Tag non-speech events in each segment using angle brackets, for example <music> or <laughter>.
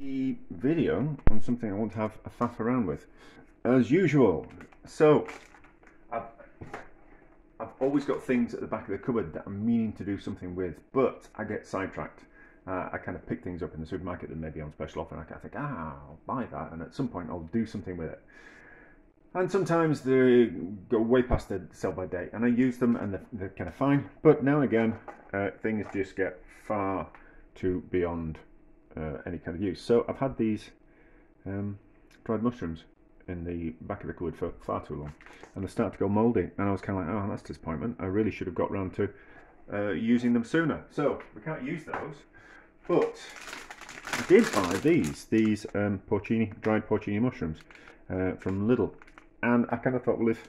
video on something I want to have a faff around with, as usual. So, I've, I've always got things at the back of the cupboard that I'm meaning to do something with, but I get sidetracked. Uh, I kind of pick things up in the supermarket that may be on special offer, and I think, ah, I'll buy that, and at some point I'll do something with it. And sometimes they go way past the sell by date, and I use them, and they're, they're kind of fine. But now and again, uh, things just get far too beyond uh, any kind of use. So I've had these um, dried mushrooms in the back of the cupboard for far too long, and they start to go mouldy. And I was kind of like, oh, that's disappointment. I really should have got round to uh, using them sooner. So we can't use those, but I did buy these, these um, porcini, dried porcini mushrooms uh, from Lidl, and I kind of thought, well, if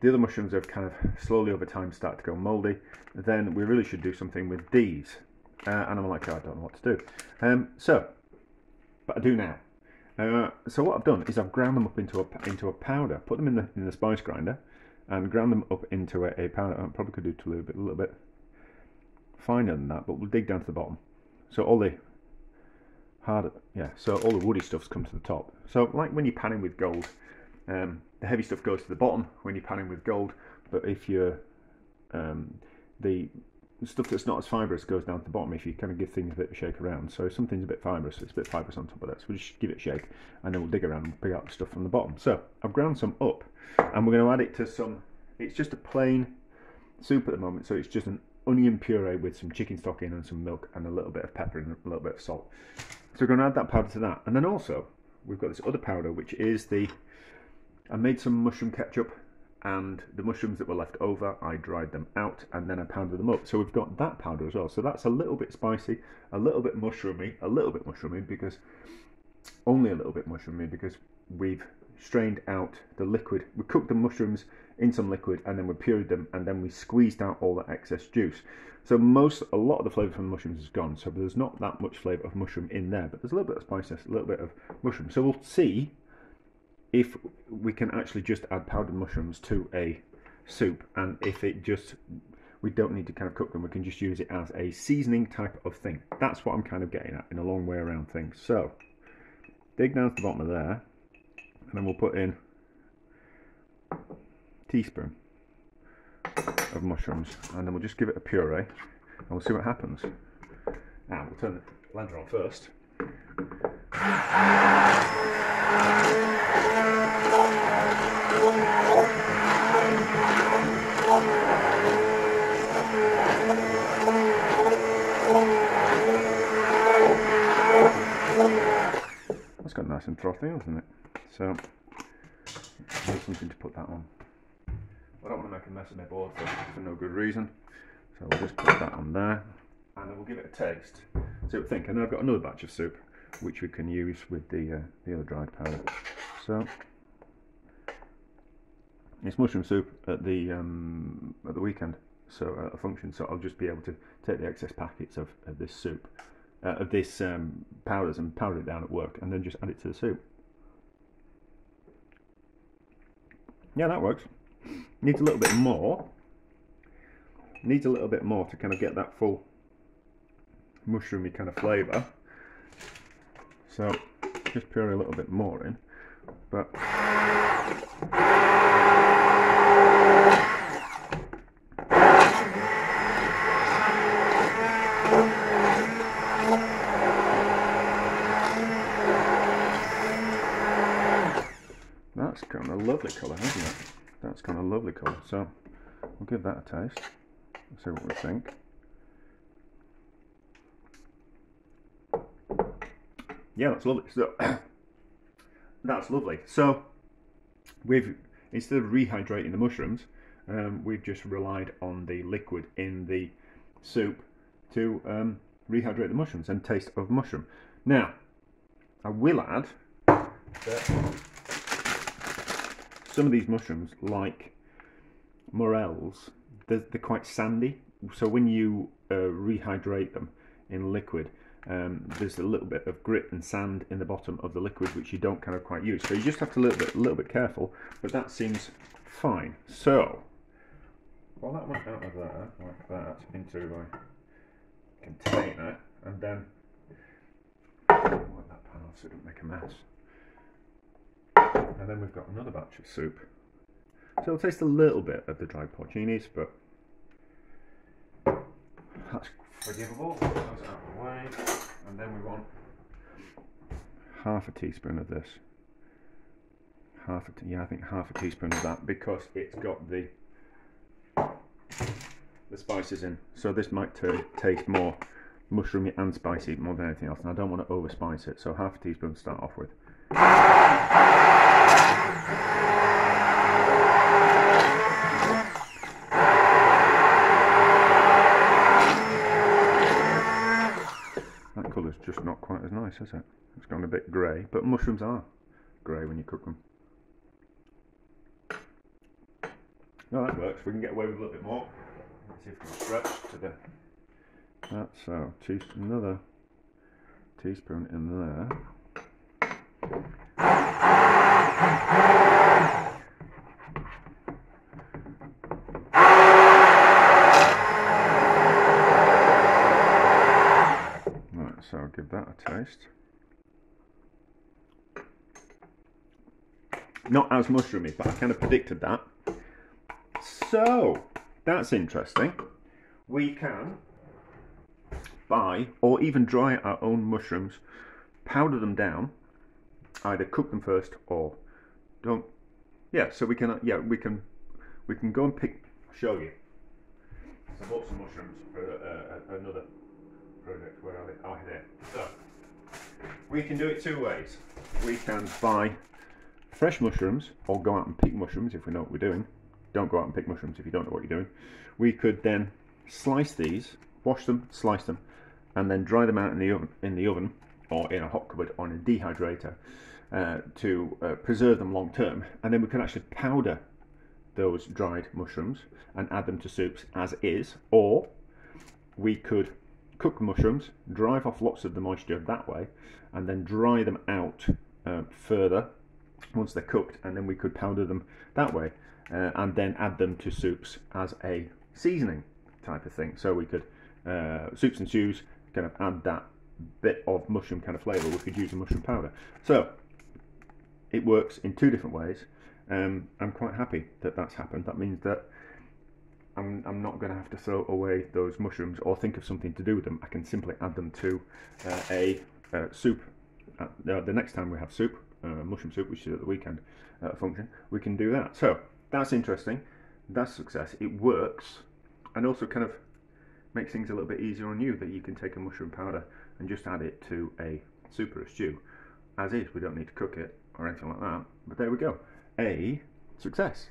the other mushrooms have kind of slowly over time start to go mouldy, then we really should do something with these. Uh, and I'm like, oh, I don't know what to do. Um, so, but I do now. Uh, so what I've done is I've ground them up into a into a powder, put them in the in the spice grinder, and ground them up into a, a powder. I probably could do it a little bit a little bit finer than that, but we'll dig down to the bottom. So all the hard, yeah, so all the woody stuff's come to the top. So like when you're panning with gold, um, the heavy stuff goes to the bottom when you're panning with gold, but if you're um, the stuff that's not as fibrous goes down to the bottom if you kind of give things a bit of a shake around. So if something's a bit fibrous, it's a bit fibrous on top of that. So we'll just give it a shake and then we'll dig around and pick out the stuff from the bottom. So I've ground some up and we're going to add it to some, it's just a plain soup at the moment. So it's just an onion puree with some chicken stock in and some milk and a little bit of pepper and a little bit of salt. So we're going to add that powder to that. And then also we've got this other powder which is the, I made some mushroom ketchup and the mushrooms that were left over, I dried them out and then I pounded them up. So we've got that powder as well. So that's a little bit spicy, a little bit mushroomy, a little bit mushroomy because only a little bit mushroomy because we've strained out the liquid. We cooked the mushrooms in some liquid and then we pureed them and then we squeezed out all the excess juice. So most, a lot of the flavour from the mushrooms is gone. So there's not that much flavour of mushroom in there, but there's a little bit of spiciness, a little bit of mushroom. So we'll see if we can actually just add powdered mushrooms to a soup and if it just we don't need to kind of cook them we can just use it as a seasoning type of thing. That's what I'm kind of getting at in a long way around things. So dig down to the bottom of there and then we'll put in teaspoon of mushrooms and then we'll just give it a puree and we'll see what happens. Now we'll turn the blender on first That's hasn't it? So, something to put that on. I don't want to make a mess of my board for, for no good reason. So we'll just put that on there and then we'll give it a taste. We think. And then I've got another batch of soup which we can use with the, uh, the other dried powder. So, it's mushroom soup at the um, at the weekend, so uh, a function. So I'll just be able to take the excess packets of, of this soup, uh, of this um, powders, and powder it down at work, and then just add it to the soup. Yeah, that works. Needs a little bit more. Needs a little bit more to kind of get that full mushroomy kind of flavour. So just pour a little bit more in, but That's kind of a lovely colour, hasn't it? That's kind of a lovely colour. So we'll give that a taste. See what we think. Yeah, that's lovely. So <coughs> that's lovely. So we've instead of rehydrating the mushrooms, um, we've just relied on the liquid in the soup to um, rehydrate the mushrooms and taste of mushroom. Now, I will add that some of these mushrooms, like morels, they're, they're quite sandy. So when you uh, rehydrate them in liquid, um, there's a little bit of grit and sand in the bottom of the liquid which you don't kind of quite use. So you just have to a little bit, a little bit careful, but that seems fine. So, while that went out of there, like that, into my container, and then wipe that pan off so it doesn't make a mess. And then we've got another batch of soup. So it'll taste a little bit of the dried porcinis, but that's forgivable. Out of the way. And then we want half a teaspoon of this. Half a yeah, I think half a teaspoon of that because it's got the the spices in. So this might taste more mushroomy and spicy more than anything else. And I don't want to overspice it, so half a teaspoon to start off with. That colour's just not quite as nice, is it? It's gone a bit grey, but mushrooms are grey when you cook them. No, that works. We can get away with a little bit more. Let's see if we can stretch to the that so another teaspoon in there. Right, so I'll give that a taste. Not as mushroomy, but I kind of predicted that. So, that's interesting. We can buy or even dry our own mushrooms, powder them down, either cook them first or don't. Yeah, so we can yeah we can we can go and pick. Show you. So I bought some mushrooms for uh, another project. Where are they? Oh, here. So we can do it two ways. We can buy fresh mushrooms or go out and pick mushrooms if we know what we're doing. Don't go out and pick mushrooms if you don't know what you're doing. We could then slice these, wash them, slice them, and then dry them out in the oven, in the oven or in a hot cupboard or in a dehydrator uh, to uh, preserve them long term. And then we can actually powder those dried mushrooms and add them to soups as is, or we could cook mushrooms, drive off lots of the moisture that way, and then dry them out uh, further once they're cooked, and then we could powder them that way, uh, and then add them to soups as a seasoning type of thing. So we could uh, soups and stews kind of add that bit of mushroom kind of flavour, we could use a mushroom powder. So it works in two different ways. Um, I'm quite happy that that's happened. That means that I'm, I'm not going to have to throw away those mushrooms or think of something to do with them. I can simply add them to uh, a uh, soup. Uh, the next time we have soup, uh, mushroom soup, which is at the weekend uh, function, we can do that. So that's interesting. That's success. It works, and also kind of makes things a little bit easier on you that you can take a mushroom powder and just add it to a soup or a stew. As is, we don't need to cook it or anything like that. But there we go. A success.